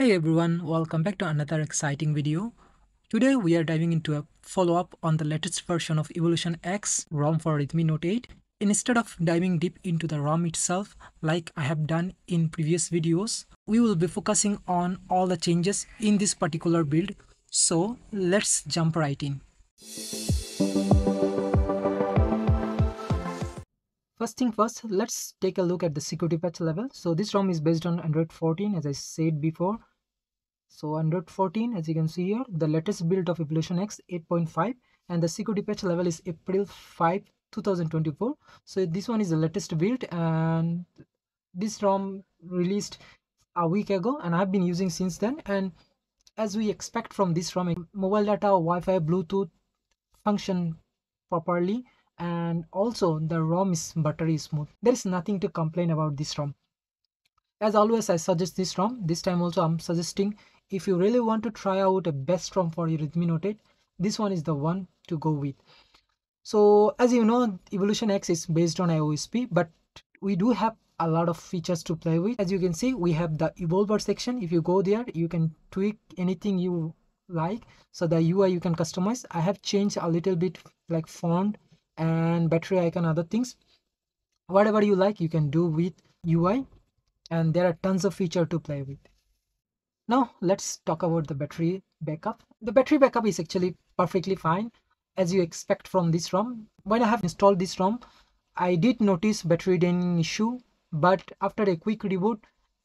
Hey everyone, welcome back to another exciting video. Today we are diving into a follow-up on the latest version of Evolution X ROM for Redmi Note 8. Instead of diving deep into the ROM itself like I have done in previous videos, we will be focusing on all the changes in this particular build. So let's jump right in. First thing first, let's take a look at the security patch level. So this ROM is based on Android 14 as I said before. So 114 as you can see here, the latest build of Evolution X 8.5 and the security patch level is April 5, 2024. So this one is the latest build and this ROM released a week ago and I've been using since then and as we expect from this ROM, mobile data, Wi-Fi, Bluetooth function properly and also the ROM is buttery smooth. There is nothing to complain about this ROM. As always, I suggest this ROM. This time also I'm suggesting if you really want to try out a best ROM for your Note 8, this one is the one to go with. So as you know, Evolution X is based on AOSP, but we do have a lot of features to play with. As you can see, we have the Evolver section. If you go there, you can tweak anything you like. So the UI you can customize. I have changed a little bit like font and battery icon other things whatever you like you can do with ui and there are tons of feature to play with now let's talk about the battery backup. The battery backup is actually perfectly fine as you expect from this rom. When i have installed this rom i did notice battery draining issue but after a quick reboot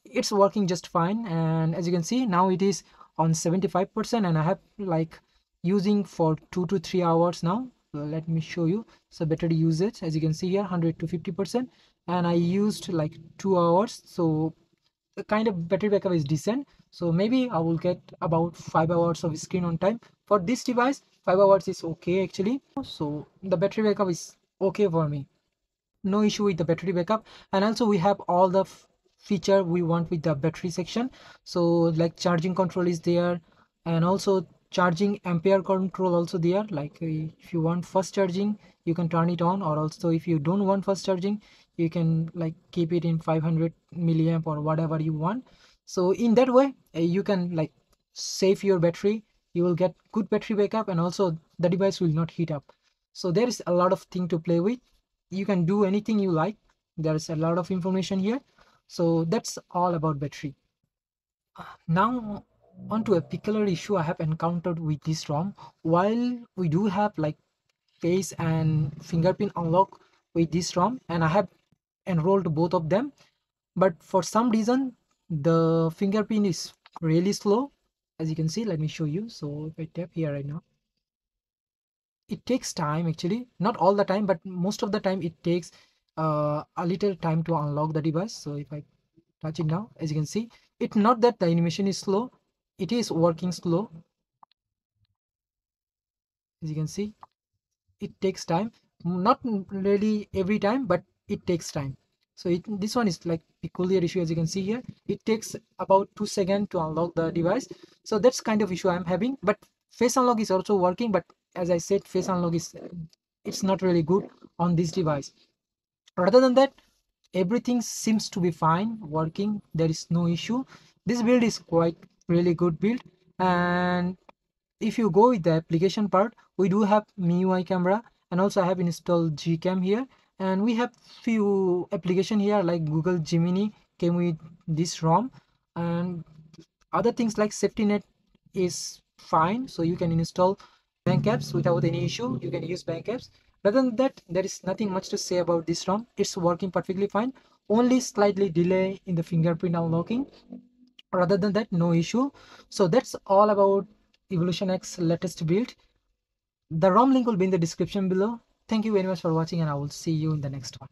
it's working just fine. And as you can see now it is on 75 percent and i have like using for two to three hours now. Let me show you. So battery usage as you can see here 100 to 50 percent and i used like two hours. So the kind of battery backup is decent so maybe i will get about five hours of screen on time. For this device five hours is okay actually. So the battery backup is okay for me. No issue with the battery backup. And also we have all the feature we want with the battery section. So like charging control is there. And also charging ampere control also there. Like uh, if you want fast charging you can turn it on. Or also if you don't want fast charging you can like keep it in 500 milliamp or whatever you want so in that way uh, you can like save your battery. You will get good battery backup and also the device will not heat up. So there is a lot of thing to play with. You can do anything you like. There is a lot of information here. So that's all about battery. Now onto a particular issue I have encountered with this ROM. While we do have like face and fingerprint unlock with this ROM and I have enrolled both of them but for some reason the fingerprint is really slow as you can see. Let me show you. So if I tap here right now it takes time actually. Not all the time but most of the time it takes uh, a little time to unlock the device. So if I touch it now as you can see it's not that the animation is slow. It is working slow. As you can see it takes time. Not really every time but it takes time. So it, this one is like peculiar issue as you can see here. It takes about two seconds to unlock the device. So that's kind of issue i'm having but face unlock is also working but as i said face unlock is it's not really good on this device. Rather than that everything seems to be fine working there is no issue. This build is quite really good build and if you go with the application part we do have MIUI camera and also I have installed Gcam here and we have few application here like Google Gemini came with this ROM. And other things like safety net is fine. So you can install bank apps without any issue. You can use bank apps. Rather than that there is nothing much to say about this ROM. It's working perfectly fine. Only slightly delay in the fingerprint unlocking. Rather than that no issue. So that's all about evolution x latest build. The rom link will be in the description below thank you very much for watching and i will see you in the next one